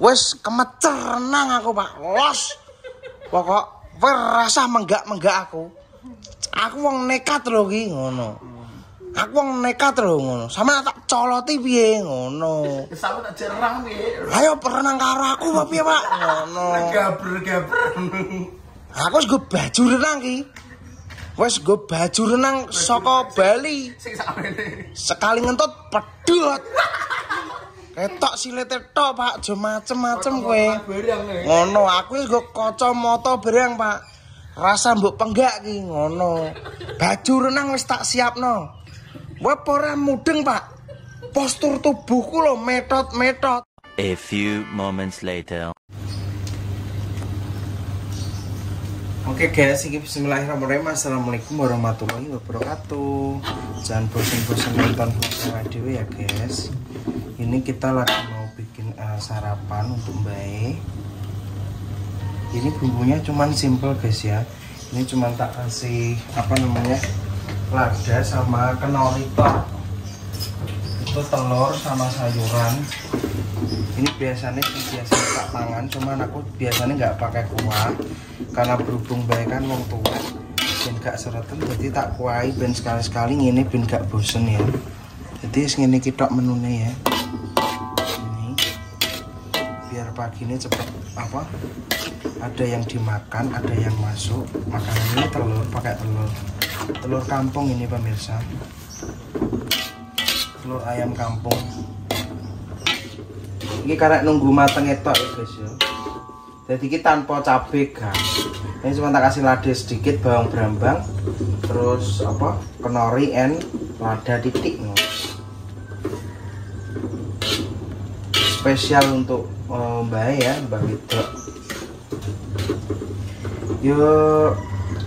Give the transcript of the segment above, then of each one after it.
Wes kemecer nang aku, Pak. Los. Pokok rasa menggak-menggak aku. Aku wong nekat lho ki ngono. Aku wong nekat lho ngono. Sama tak coloti piye ngono. Sampe tak jerang piye. Ayo perenang karo aku apa piye, Pak? Ngono. Gaber-gaber. Aku wis go baju renang ki. Wis go baju renang saka Bali. Sekali ngentut pedot. Ketok silete tok, Pak. Jo macem-macem kowe. Barang e. Ngono, aku wis go kacamata berang, Pak. Rasa mbok penggak ki ngono. Baju renang wis tak siapno. Kowe ora mudeng, Pak. Postur tubuhku lho metot-metot. A few moments later. Oke guys, ini bismillahirrahmanirrahim Assalamualaikum warahmatullahi wabarakatuh Jangan bosan-bosan nonton vlog radio ya guys Ini kita lagi mau bikin eh, sarapan untuk Mbak E. Ini bumbunya cuman simple guys ya. Ini cuman tak kasih apa namanya Lada sama kenori Itu. Telur sama sayuran. Ini biasanya sih biasa tak pangan cuman aku biasanya nggak pakai kuah. Karena berhubung baik kan wong tua ben gak seretan jadi tak kuahi ben sekali-sekali ini ben gak bosen ya. Jadi segini kita menunya ya pagi ini cepet apa ada yang dimakan ada yang masuk makanan ini telur pakai telur. Telur kampung ini pemirsa. Telur ayam kampung. Ini karena nunggu mateng etok ya guys ya. Jadi kita tanpa cabai kan ini cuma tak kasih lada sedikit bawang berambang terus apa kenori and lada titik. Spesial untuk uh, mbak ya mbak Widok yo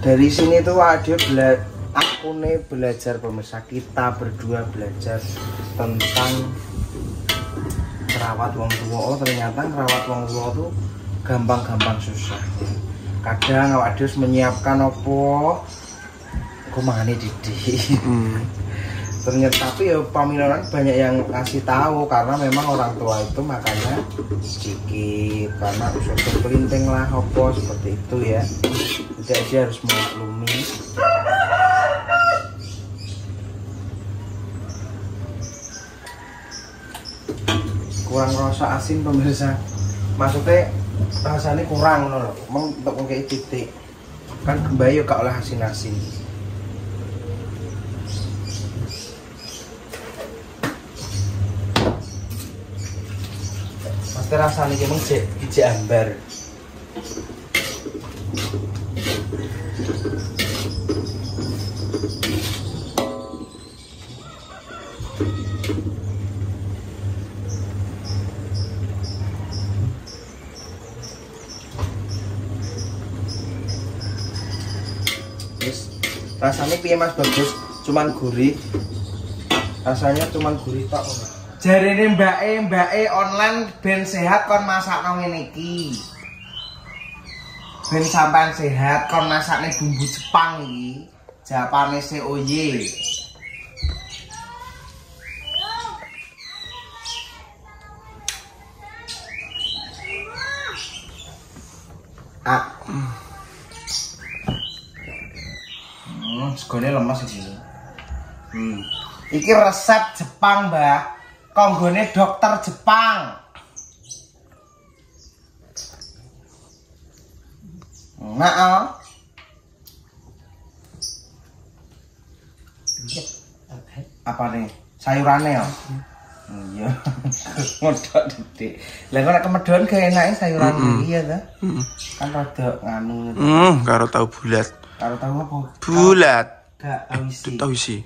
dari sini tuh ada bela aku nih belajar pemirsa kita berdua belajar tentang merawat wong tua. Oh ternyata merawat wong tua tuh gampang-gampang susah. Kadang awak menyiapkan opo aku mangane didi ternyata tapi ya pamilanan banyak yang ngasih tahu karena memang orang tua itu makanya sedikit karena usul kelinting lah opo seperti itu ya. Jadi dia harus memaklumi. Kurang rasa asin pemirsa. Maksudnya rasanya kurang loh untuk kayak titik. Kan kembali gak oleh asin asin pasti rasanya emang jek jek ambar Yes. rasanya piye mas? Bagus cuman gurih. Rasanya cuman gurih tok jari ini mbak e mbak e online ben sehat kon masak nong ini ki ben sampean sehat kon masak bumbu Jepang iki Japane COY ah Hmm, segone lemes iki. Hmm. Iki resep Jepang, Mbah. Konggone dokter Jepang. Nah, oh. Apa nih? Sayurannya ya? Iya. Modok titik. Lah nek kemedon gak enake sayuran iki ya ta? Kan rada nganu. Hmm, karo tahu bulat. Karo tahu apa? Bulat. Gak tahu isi. Tahu sih.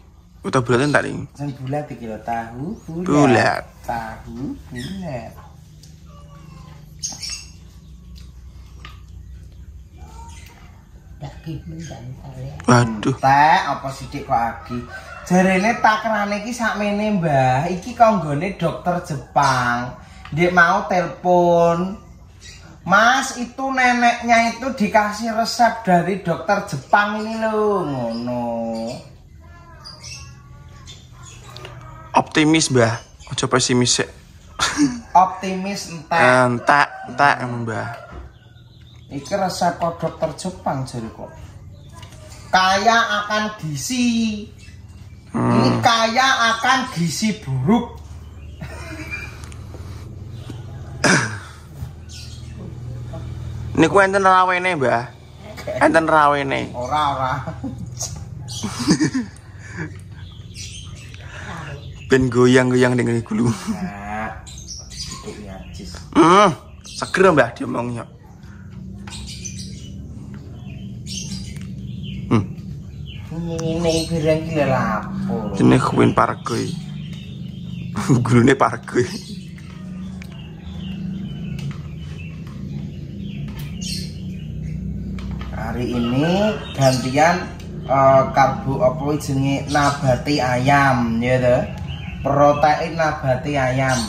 Udah bulat tak ring. Sing bulat iki lho tahu bulat. Bulat. Tahu bulat. Waduh. Teh apa sithik kok agi. Jarene takrane iki sakmene, Mbah. Iki konggone dokter Jepang. Dia mau telepon. Mas, itu neneknya itu dikasih resep dari dokter Jepang ini loh, ngono. Optimis, Mbah. Ojo pesimis sih. Optimis entek. Entek, entek mbah. Iki resep kok dokter Jepang jadi kok. Kaya akan gizi. Ini kaya akan gizi buruk. Niku enten rawene, Mbah. Enten rawene. Ora ora. Ben goyang-goyang dengan gulu. Nah. Hmm, seger Mbah diomongnya. Hmm, Ini pirang gila lapo. jenenge Queen Pargoy. Gulune Pargoy. Hari ini gantian eh, karbo apa jenenge nabati ayam ya toh. Protein nabati ayam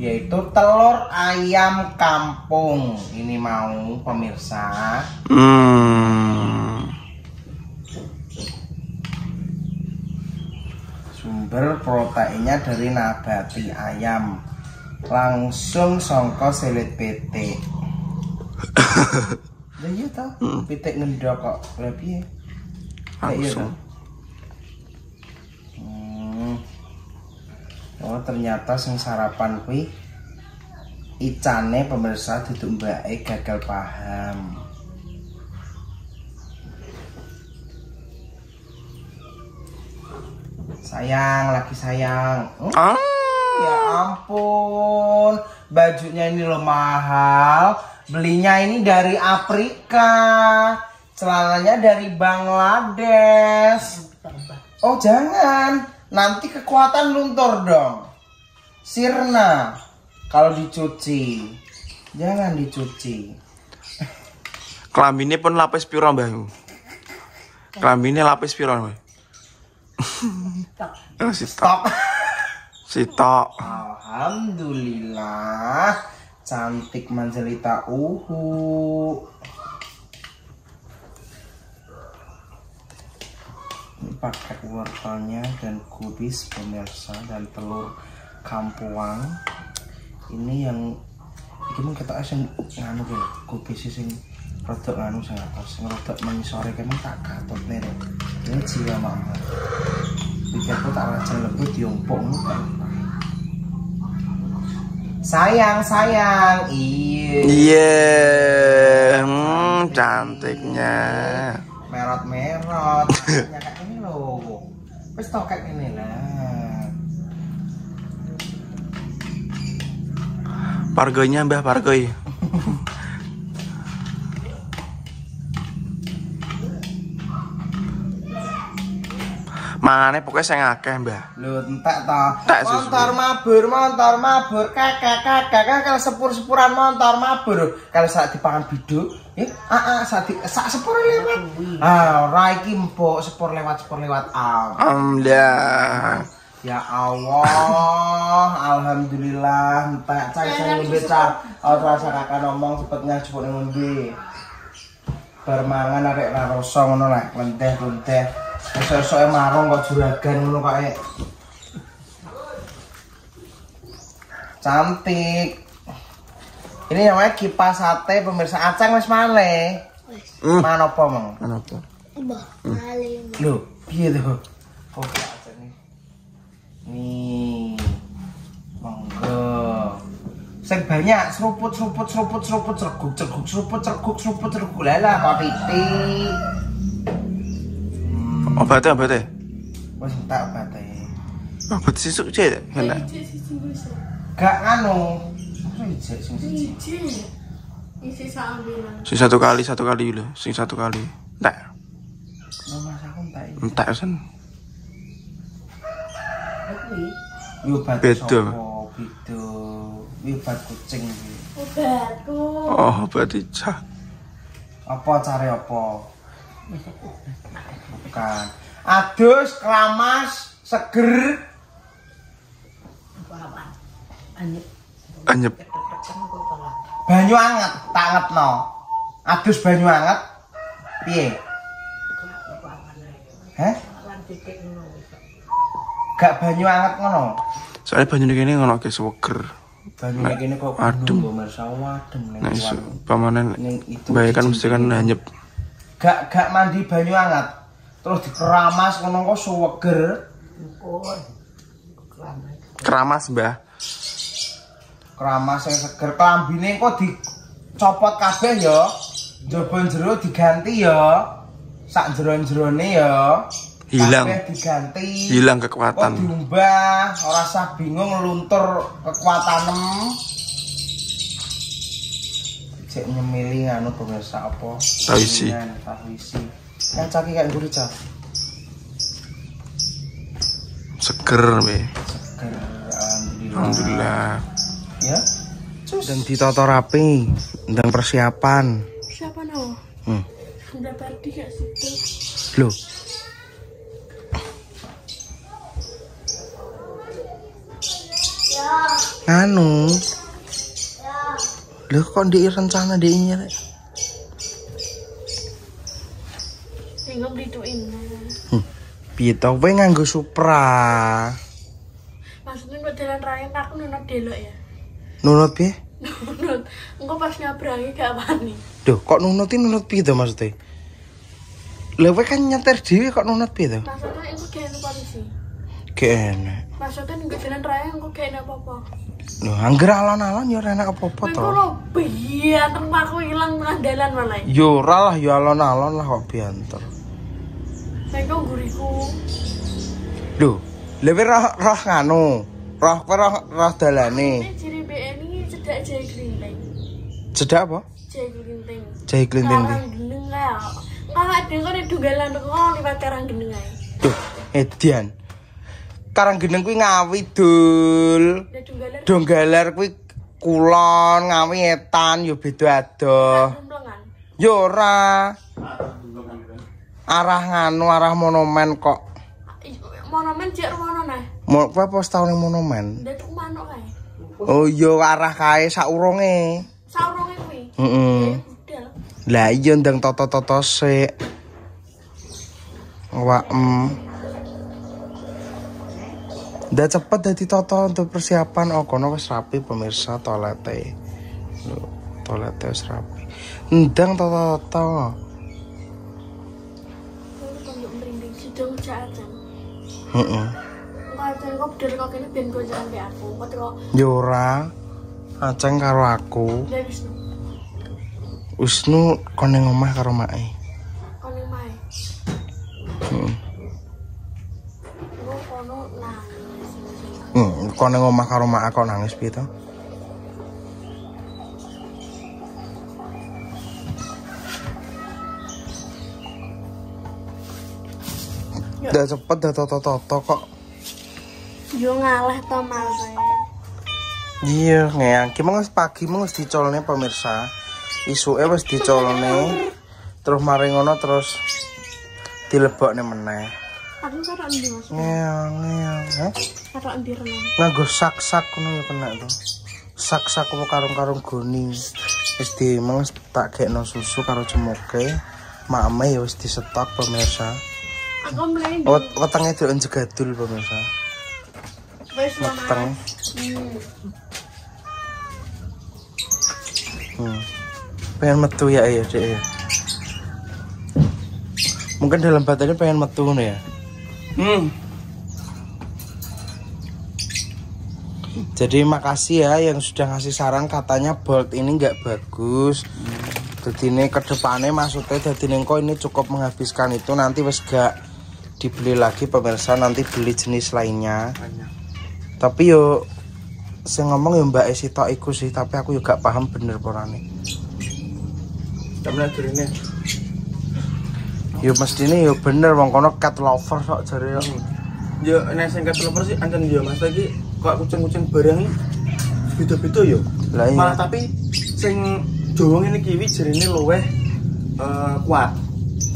yaitu telur ayam kampung. Ini mau pemirsa. Hmm. Sumber proteinnya dari nabati ayam. Langsung songko selit PT. Lah iya toh, pitik ngendok kok. Lah piye? Iya Langsung. toh? Hmm. Oh, ternyata sing sarapan kuwi icane pemirsa duduk mbake gagal paham. Sayang, lagi sayang. Hmm? Ah. Ya ampun, bajunya ini loh mahal. Belinya ini dari Afrika. Celananya dari Bangladesh. Oh jangan, nanti kekuatan luntur dong. Sirna kalau dicuci. Jangan dicuci. Kelambine pun lapis piro, Mbah? Kelambine lapis piro, Mbah? Oh, sitok. Stop. Sitok. Alhamdulillah cantik manjelita uhu. Ini pakai wortelnya dan kubis pemirsa dan telur kampuang. Ini yang iki mung ketok sing nganu lho, kubis sing rodok nganu sing atas, sing rodok mengisore kene tak gatot nih. Ini jiwa mama. Pikirku tak rajin lebih diompok kan. Sayang, sayang. Iya. Iya, hmm, cantiknya. Ini loh. Wis kayak gini lah. Mbah Pargoy. Mangane pokoknya saya ngakeh, Mbah. Lho, entek to. Entek, susu. Montor mabur, montor mabur, kakak kakak kakak sepur-sepuran montor mabur. Kalau saat dipangan biduk, ya, ah, ah, saat sak sepur lewat. Ah, ora iki empuk sepur lewat, sepur lewat. Ah. Alhamdulillah. Ya Allah, alhamdulillah. Entek cah saya ngombe cah. Oh, rasa kakak ngomong cepet ngajupuk ngombe. Bermangan arek ra rasa ngono lek lenteh-lenteh. Esuk-esuke marung kok juragan ngono kae. Cantik. Ini namanya kipas sate pemirsa acang wis male. Hmm. Mana apa, Mang? Kenapa? Mbah, maling. Lho, piye to? Oh, acang nih. Nih. Monggo. Sing banyak seruput seruput seruput seruput cerguk cerguk seruput cerguk seruput cerguk lala kok titik. Obatnya, obatnya. Wis entek obate. Obat sisuk cek, enak. Gak ijek sing. Sing satu kali, satu kali lho. Sing satu kali. Entek. Aku entek. sen. Obat Beda. obat kucing. Obatku. Oh, obat ijah. Apa care apa? Bukan. Adus, keramas, seger. Anyep. Banyu anget, tak angetno. Adus banyu anget. Piye? Heh? Gak banyu anget ngono. Soalnya banyu kene ngono ke seger. Banyu kene kok adem. pemirsa adem ning Nek iso pamanen Ning itu bae kan mesti kan hanyep. Gak gak mandi banyu hangat. Terus dikeramas ngono kok suweger. Keramas, Mbah. Keramas sing seger klambine kok dicopot kabeh ya. Njaba jero diganti ya. Sak jero-jerone ya. Hilang. Diganti. Hilang Kok kekuatan. diumbah, ora usah bingung luntur kekuatanem. Cek nyemili anu pemirsa apa? Tahu isi. Tahu isi. Kan caki kayak gurih cak. Seger, Be. Seger, alhamdulillah. Alhamdulillah. Ya. Dan ditata rapi, dan persiapan. Siapa nama? Hmm. Udah pergi gak situ? Loh. Anu. Loh kok di rencana di ini Rek? Tinggal dituin. Piye to kowe nganggo Supra? Maksudnya buat jalan raya aku nunut delok ya. Nunut piye? Nunut. Engkau pas nyabrangi gak wani. Duh, kok nunuti nunut piye to maksudnya? Lha kowe kan nyetir dhewe kok nunut piye to? Maksudnya aku kayak polisi. Kene. Maksudnya nunggu jalan raya aku kayak apa-apa. Loh, angger alon-alon ya ora enak apa-apa to. Lo biar aku hilang tengah jalan malah. Yo ora lah ya alon-alon lah kok bianter. Engkau guriku. Lho, lewe roh roh nganu. Roh roh roh dalane. Ini ciri BN ini cedak jaya gerinting. Cedak apa? Jaya gerinting. Jahe klinting di. Karang gendeng ya. Kok di dunggalan kok liwat karang gendeng aja. Duh, Edian. Karang geneng kuwi ngawi dul. Donggalar kuwi kulon, ngawi etan yo beda adoh. Yo ora. Arah nganu, arah monumen kok. Monumen cek rumono nah. Mau apa setahun ning monumen? Tuh manuk kae. Oh iya arah kae saurunge. Saurunge kuwi. Heeh. Lah iya ndang toto-toto sik. Wah, Udah cepet dadi toto untuk persiapan oh kono wis rapi pemirsa toilete. Lho, wis rapi. Ndang sidang jajan. Heeh. Yo ora. Aceng karo aku. ya Wisnu. Wisnu kon ning omah karo mae. Kon ning mae. Heeh. Hmm, kon ning omah karo mak kok nangis piye to? Udah cepet dah toto-toto kok. Yo ngalah to Mas. Iya, ngeyang. Ki wis pagi mung wis dicolne pemirsa. Isuke wis dicolne. Terus mari ngono terus dilebokne meneh. Aku karo ndi Mas? Ngeyang, ngeyang. Hah? Karo ndi renang. nganggo sak-sak ngono ya kena to. Sak-sak apa karung-karung goni. Wis wis tak gekno susu karo cemuke. Mame ya wis disetok pemirsa. Aku Wet wetenge delok jegadul pemirsa. wis Weteng. Hmm. Hmm. Pengen metu ya ya, Dek ya. Mungkin dalam badannya pengen metu ya. Hmm. Jadi makasih ya yang sudah ngasih saran katanya Bolt ini nggak bagus. Jadi ini ke depannya maksudnya jadi nengko ini cukup menghabiskan itu nanti wes gak dibeli lagi pemirsa nanti beli jenis lainnya. Tapi yo saya ngomong ya Mbak Esi tok iku sih tapi aku juga paham bener porane. Kamu lagi ini. Yo mesti ini yo bener wong kono cat lover kok jare yo. Yo, nek sing ketelepon sih ancen yo Mas lagi kok kucing-kucing barang beda-beda yo. Lah iya. Malah tapi sing Jawa ngene iki jarine luweh eh kuat.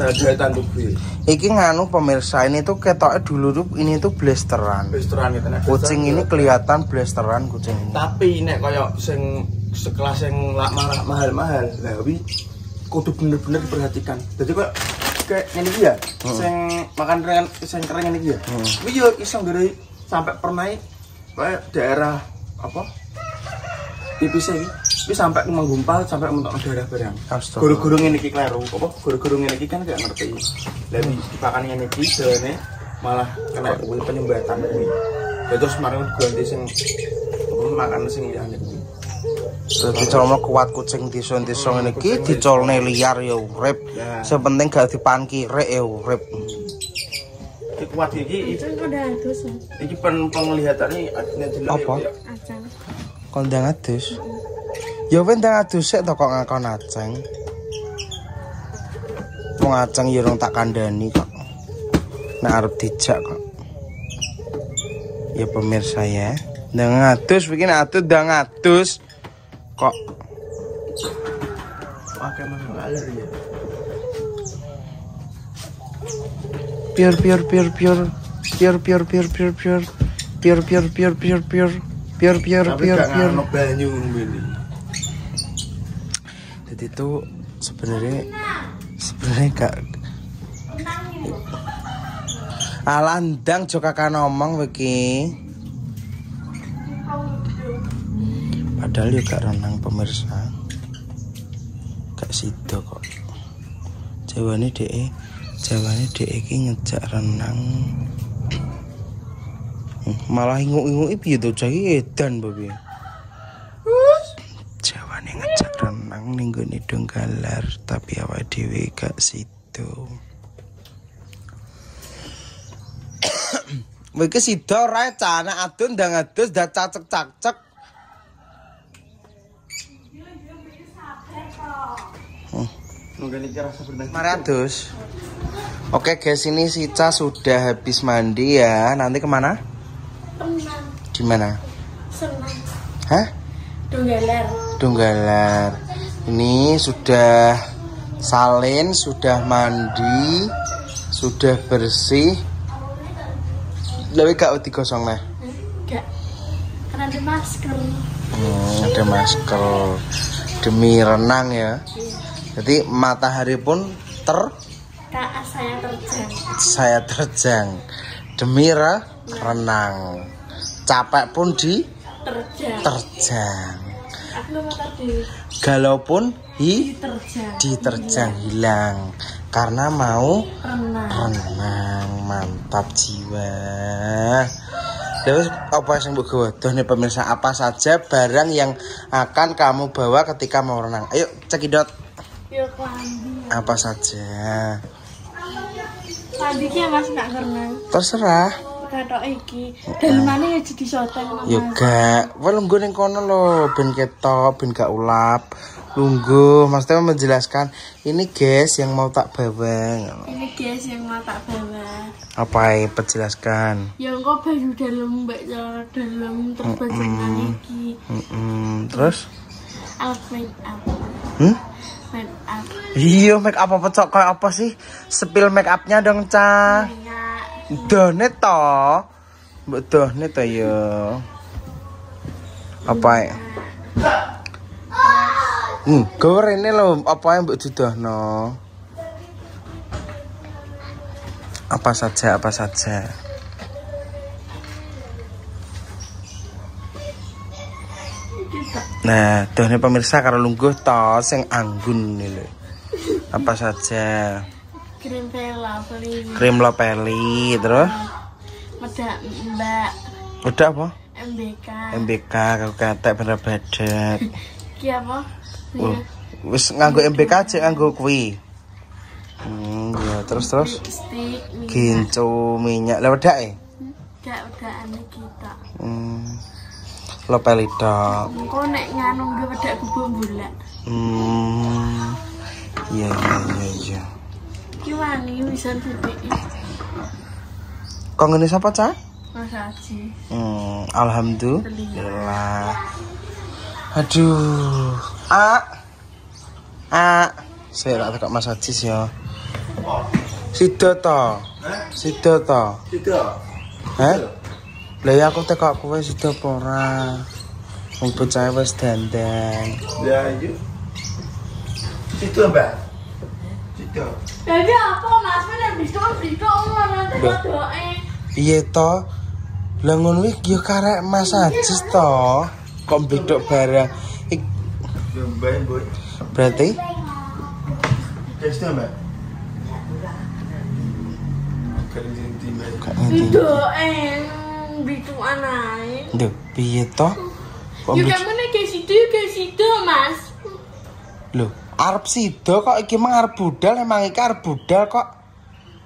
Daya tahan tubuh. Iki nganu pemirsa ini tuh ketoknya dulu tuh ini tuh blasteran. Itu nek Kucing ini kelihatan blasteran kucing ini. tapi nek kaya sing sekelas marah mahal-mahal lah wi kudu bener-bener diperhatikan jadi kok kayak ngene iki ya. Sing makan keren sing keren ngene iki ya. Wi yo iso nggarai sampai pernah kayak daerah apa? Tipisnya ini ini sampai menggumpal sampai mentok darah barang. Guru-guru ini iki kleru. Apa? Guru-guru ini kan gak ngerti. Lebih dipakan ini iki jalannya malah kena penyumbatan ya terus kemarin ganti sing apa makan sing liyane kuwi Jadi colno kuat kucing disa-disa ngene iki dicolne liar ya urip. Ya. Sepenting gak dipan kirek ya urip. iki kuat iki Itu kan udah adus. iki pen penglihatannya adanya jelas Apa? ya. Acang. Kondang adus. Ya wis ndang adus sik to kok ngakon aceng. Wong aceng ya tak kandhani kok. Nek arep dijak kok. Ya pemirsa ya. Ndang adus bikin adus ndang adus. Kok? Pakai mengalir ya. Pure pure pure pure pure pure pure pure pure pure pure pure pure tapi pure gak pure ngono banyu jadi itu sebenarnya sebenarnya gak alandang jo kakak ngomong iki padahal ya gak renang pemirsa. Gak sido kok. Jawane dek jawane dek iki ngejak renang. Hmm, malah inguk-inguk piye to? Jaki edan babi jawane ngejak renang ning gone donggalar tapi awake dhewe gak sido Iki sida ora cana adun ndang adus dah cacek-cacek. Mari adus. Oke guys, ini Sica sudah habis mandi ya. Nanti ke mana? Tenang. Di mana? Senang. Hah? Donggalar. Donggalar. Ini sudah salin, sudah mandi, sudah bersih. Lebih gak digosong nah. Enggak. Karena ada masker. Hmm, ada masker demi renang ya. Jadi matahari pun ter saya terjang. saya terjang demi re- renang. Capek pun di Terjang. terjang. Galau pun hi terjang. diterjang hilang karena mau Renang. renang mantap jiwa Terus apa yang mbok gawa? Duh, nih pemirsa apa saja barang yang akan kamu bawa ketika mau renang? Ayo cekidot. Apa saja? Klambi ki Mas gak renang. Terserah. Katok iki. Dalemane ya jadi soteng. Mas. Yoga, well lungguh ning kono lho, ben ketok, ben gak ulap. Lungguh, Mas Teo menjelaskan ini guys yang mau tak bawa. Ini guys yang mau tak bawa. Apa ya, perjelaskan. Ya engko baju dalam mbak celana dalam terus bajengan iki. Mm-mm, Terus? Alat make up. Hmm? Make up. Iya, make up apa cok kayak apa sih? Spill make upnya dong, Ca. Ya. Done to. Mbok done to ya. Apa ya? Hmm, ini loh, apa yang mbok didohno? Apa saja, apa saja. Nah, dohne pemirsa karo lungguh to sing anggun nih lho. Apa saja? Krim pela beli. Krim lopeli, terus Medak mbak udah apa? MBK. MBK kau kata bener badat. Ki apa? Oh, wis nganggo MBK aja nganggo kuwi. Hmm, ya terus terus gincu minyak lah wedak e. Udah aneh kita. Hmm lo tok. Engko nek nganu gue wedak bumbulak. Hmm. Iya iya iya iya. ini wangi wisan pipike. Ngene Cah? Mas Haji. Hmm, alhamdulillah. Aduh. Ah. Ah. Saya tak Mas Haji sih ya. Sida ta? Sida ta? Sida. Hah? Lah ya aku tekok kowe sido apa ora? Wong bocah wis dandan. ya itu situ mbak situ Jadi apa mas? Mana bisa bisa orang nanti Loh. doain. Iya to. Lah ngono iki yo karek masajis to. Kok bedok barang. Ik, Ya berarti Guys, mbak. Kali sini mbak. gak ngerti. Itu eh bitu anai. Duh, piye to? Kok Yuk bedok- kamu situ, kayak situ mas. Loh, arep sido kok iki mah arep budal emang iki arep budal kok.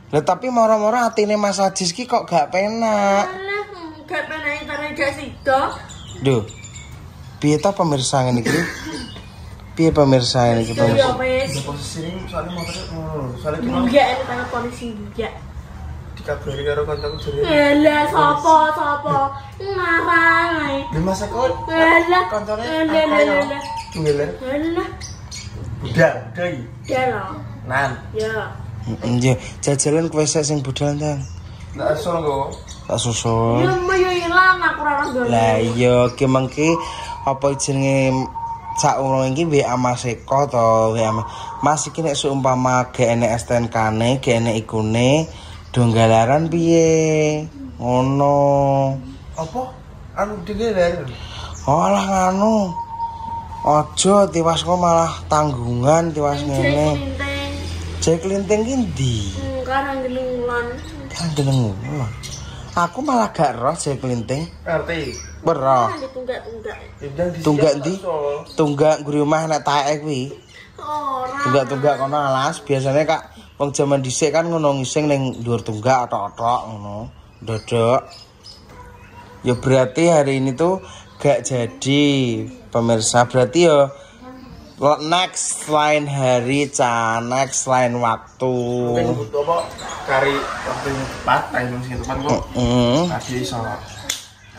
Lah tapi moro-moro atine Mas Ajis ki kok gak penak. Alah, hmm, gak pernah internet gak situ. Duh. Piye to pemirsa ngene iki? Piye pemirsa ngene iki pemirsa? ya wes. Posisi ini soalnya motornya ngono. Soalnya kita Enggak, ini karena polisi enggak. dikabari karo kancaku jare. Lha sapa sapa ngarang ae. Di masa kok? Lah kancane. Lah lah lah. Budal, budal iki. Budal. Ah. Nan. Ya. Nggih, jajalan kowe sek sing budal ta. Nggak iso engko. Tak susun. Ya mbah yo ilang aku ora ngerti. Lah iya, ki mengki apa jenenge sak urung iki mbek amaseko to, WA amas. Mas iki nek seumpama gene STNK ne, gene ikune, donggalaran piye? Ngono. Apa? Anu dengar. Olah nganu. Ojo tiwas kok malah tanggungan tiwas ngene. Jek klinting ki ndi? Karang gelungan. Kan deneng ngono. Aku malah gak roh jek klinting. Ngerti. Beroh. Kan ditunggak-tunggak. Indang di Tunggak ndi? Tunggak guru omah nek kuwi. Ora. Tunggak-tunggak kono alas biasanya Kak wong jaman dhisik kan ngono ngising ning dhuwur tunggak otok-otok ngono. Dodok. Ya berarti hari ini tuh gak jadi pemirsa berarti ya next lain hari ca next lain waktu? Kari waktu timing sing tepat kok. Tadi iso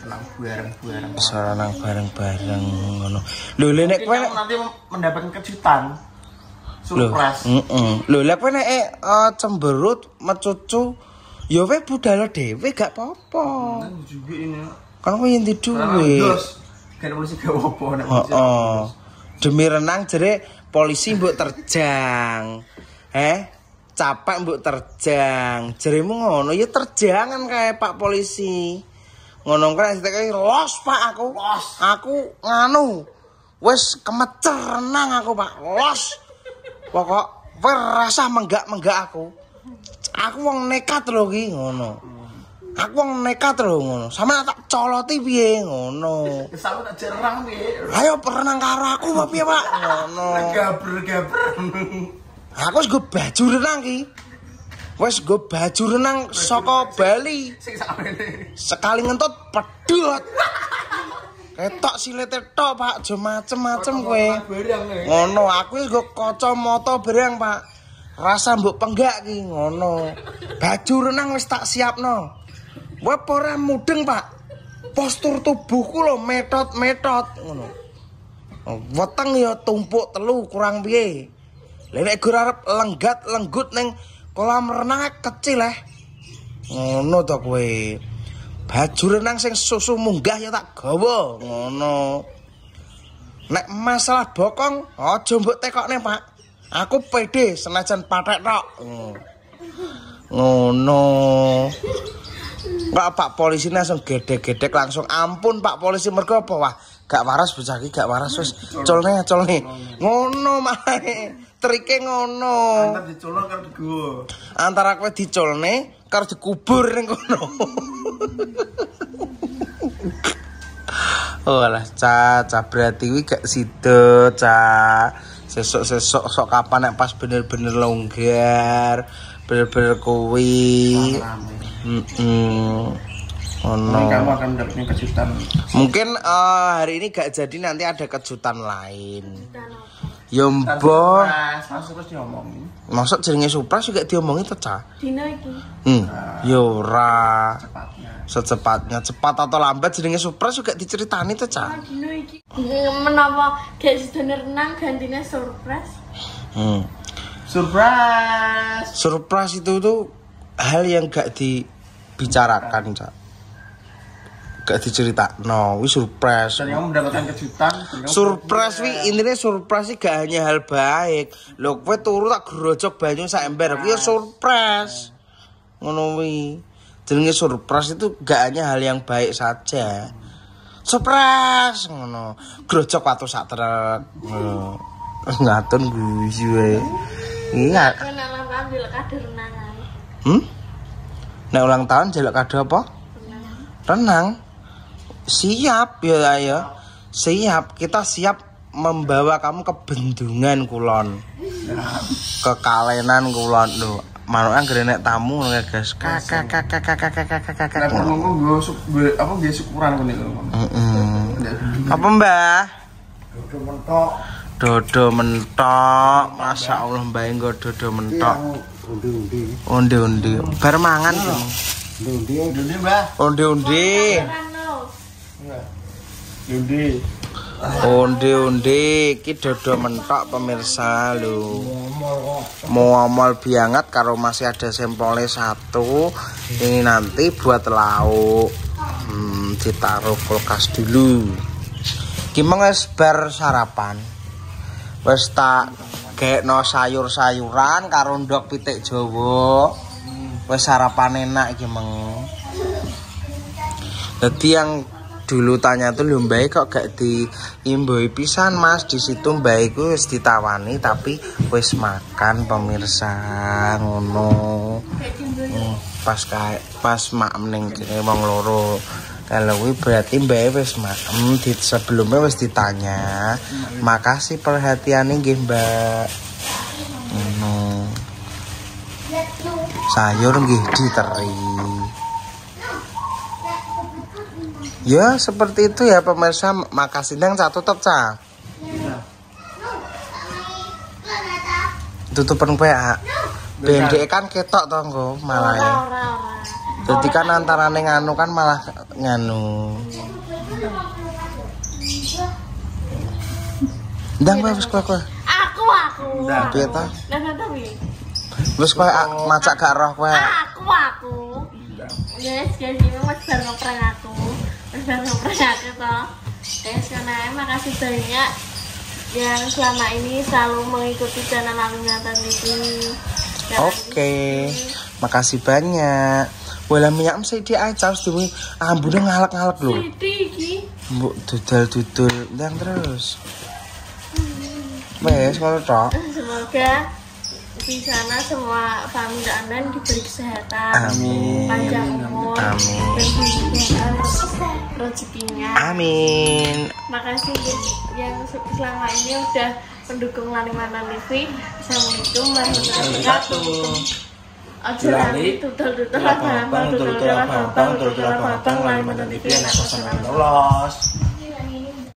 tenang bareng-bareng. Sarana bareng-bareng ngono. Lho nek kowe nanti mendapatkan kejutan. Lho, Surprise. heeh. Lho lek kowe nek eh, cemberut mecucu ya kowe budal dhewe gak apa-apa. Kan juga ini. Kan kowe dos. Kan polisi gak apa-apa nek. Heeh. Demi renang jere polisi mbok terjang. Eh, capek mbok terjang. Jeremu ngono ya terjangan kayak Pak polisi. Ngono kan kayak los Pak aku. Los. Aku nganu. Wis kemecer renang aku Pak. Los. Pokok rasa menggak-menggak aku. Aku wong nekat lho ki ngono. Aku wong nekat lho ngono. Sama tak coloti piye ngono. Kesal tak jerang piye. Ayo berenang karo aku apa piye, Pak? Ngono. Gaber-gaber. Aku wis baju renang ki. Wis nggo baju renang saka Bali. Sekali ngentut pedot. Ketok silete tok, Pak. Aja macem-macem kowe. Barang nih. Ngono, aku wis nggo kacamata berang, Pak. Rasa mbok penggak ki ngono. Baju renang wis tak siapno. Apa ora mudeng, Pak? Postur tubuhku lho metot-metot ngono. Weteng ya tumpuk telu kurang piye. Lah nek gur arep lenggat lenggut ning kolam renang kecil eh. Ngono to kowe. Baju renang sing susu munggah ya tak gawa ngono. Nek masalah bokong aja mbok tekokne, Pak. Aku pede senajan patek tok. Ngono. Enggak Pak polisi langsung gedek-gedek langsung ampun Pak polisi mergo apa wah gak waras bocah iki gak waras wis colne colne ngono mae trike ngono Antar dicolok kan digowo. antara kowe dicolne karo dikubur ning kono Oh alah ca ca berarti wi gak sida ca sesok-sesok sok kapan nek pas bener-bener longgar bener-bener kuwi Heeh. Oh Nanti kamu akan mendapatkan kejutan. Mungkin eh, hari ini gak jadi nanti ada kejutan lain. Ya mbah. Mas, mas terus diomongin. Maksud jenenge surprise juga diomongin to, Ca? Dino iki. Hmm. Ya ora. Cepatnya. Secepatnya, cepat atau lambat jenenge surprise juga diceritani to, Ca? Ah, Dino iki. Menapa gak sedene renang gantine surprise? Hmm. Surprise. Surprise itu tuh hal yang gak dibicarakan, Ca. Gak dicerita. No, wis surprise. Dan kamu mendapatkan kejutan. Surprise wi intinya surprise sih gak hanya hal baik. Lho kowe turu tak grojok banyu sak ember kuwi ya surprise. Ngono wi. jenenge surprise itu gak hanya hal yang baik saja surprise ngono grojok watu sak truk ngono ngatun guyu ae iya kado renangan. hmm nek ulang tahun jaluk kado apa renang siap ya ayo siap. Kita siap membawa kamu ke bendungan kulon. Ke kalenan kulon lho. Manukan gede nek tamu ngono ya guys kakak kakak kakak kakak kakak kakak ngomong gue suk gue apa gue syukuran kene lho. Mm-mm. apa mbah? Dodo mentok. Masya allah mbah nggo dodo mentok. Undi undi. Bar mangan Dundi Mbah. undi undi. Rano. Undi. Undi iki dodo mentok pemirsa lho. Muamol biangat kalau masih ada sampelnya satu. Ini nanti buat lauk. Hmm, ditaruh kulkas dulu. Gimana wis bar sarapan. Wis tak no sayur-sayuran karo ndok pitik Jawa. Wis sarapan enak iki meng. Yang dulu tanya tuh lho mbak kok gak diimboi pisan mas? Di situ mbak iku wis ditawani tapi wis makan pemirsa ngono. Hmm, pas kayak pas mak ning wong loro. Kalau berarti mbak wis makem di sebelumnya wis ditanya. Makasih perhatiannya nggih mbak. Ngono. Sayur nggih diteri Ya seperti itu ya pemirsa Makasih Nang cak tutup cak Tutupan PA BND kan ketok toh nggo malah ya. Jadi kan antara nganu kan malah nganu Ndang kowe wis kowe kowe Aku aku. Piye ta? Wis kowe ah, macak gak roh kowe Aku aku. Guys, guys, ini mas ngeprank aku. Ngeprank aku toh. Makasih banyak yang selama ini selalu mengikuti channel Nyata TV. Oke Makasih banyak Wala minyak mesti di aja harus diwi ambune ngalak-ngalak lho. Siti iki. Mbok dudal-dudul ndang terus. Wes ngono tok. Semoga di sana semua family Anda diberi kesehatan, Amin. panjang umur, Amin. dan rezekinya. Amin. Makasih yang selama ini udah mendukung Lani Mana TV. Assalamualaikum warahmatullahi wabarakatuh. Ojo lali tutul tutul abang tutul tutul abang tutul tutul abang TV anak kosan Lolos.